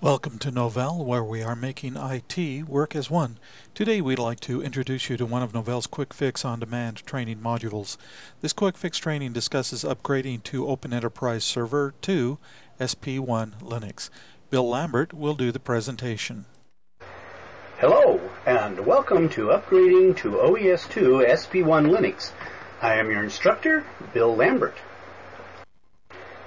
Welcome to Novell, where we are making IT work as one. Today we'd like to introduce you to one of Novell's Quick Fix on-demand training modules. This Quick Fix training discusses upgrading to Open Enterprise Server 2 SP1 Linux. Bill Lambert will do the presentation. Hello, and welcome to Upgrading to OES2 SP1 Linux. I am your instructor, Bill Lambert.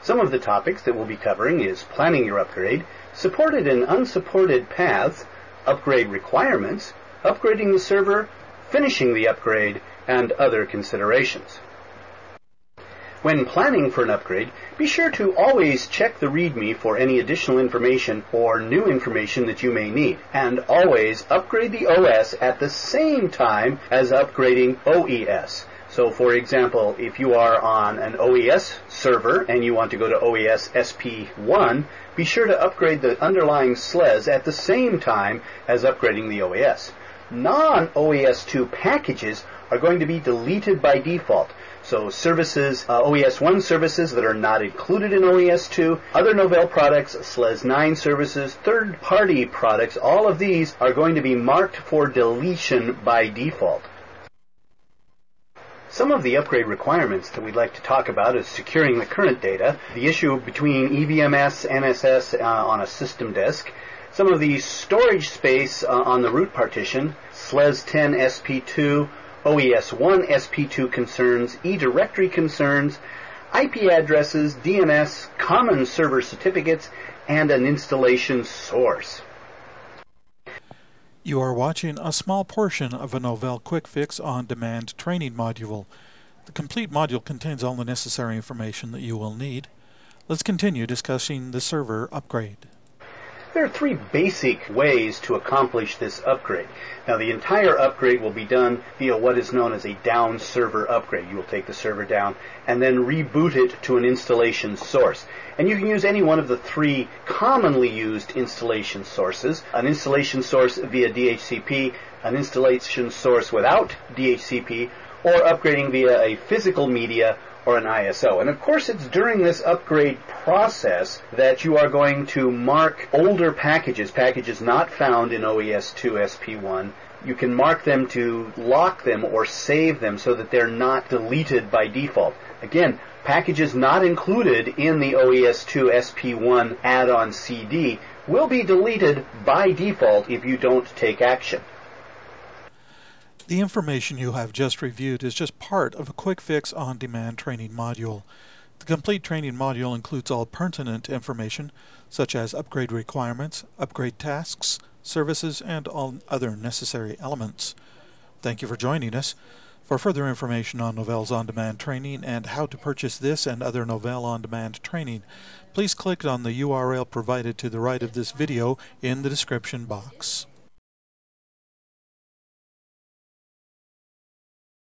Some of the topics that we'll be covering is planning your upgrade, supported and unsupported paths, upgrade requirements, upgrading the server, finishing the upgrade, and other considerations. When planning for an upgrade, be sure to always check the README for any additional information or new information that you may need. And always upgrade the OS at the same time as upgrading OES. So for example, if you are on an OES server and you want to go to OES SP1, be sure to upgrade the underlying SLES at the same time as upgrading the OES. Non-OES2 packages are going to be deleted by default. So services, uh, OES1 services that are not included in OES2, other Novell products, SLES 9 services, third-party products, all of these are going to be marked for deletion by default. Some of the upgrade requirements that we'd like to talk about is securing the current data, the issue between EVMS, NSS uh, on a system disk, some of the storage space uh, on the root partition, SLES 10 SP2, OES1 SP2 concerns, eDirectory concerns, IP addresses, DNS, common server certificates, and an installation source. You are watching a small portion of a Novell Quick Fix on-demand training module. The complete module contains all the necessary information that you will need. Let's continue discussing the server upgrade. There are three basic ways to accomplish this upgrade. Now the entire upgrade will be done via what is known as a down server upgrade. You will take the server down and then reboot it to an installation source. And you can use any one of the three commonly used installation sources. An installation source via DHCP, an installation source without DHCP, or upgrading via a physical media or an ISO. And of course, it's during this upgrade process that you are going to mark older packages, packages not found in OES2 SP1. You can mark them to lock them or save them so that they're not deleted by default. Again, packages not included in the OES2 SP1 add-on CD will be deleted by default if you don't take action. The information you have just reviewed is just part of a quick fix on-demand training module. The complete training module includes all pertinent information, such as upgrade requirements, upgrade tasks, services, and all other necessary elements. Thank you for joining us. For further information on Novell's on-demand training and how to purchase this and other Novell on-demand training, please click on the URL provided to the right of this video in the description box.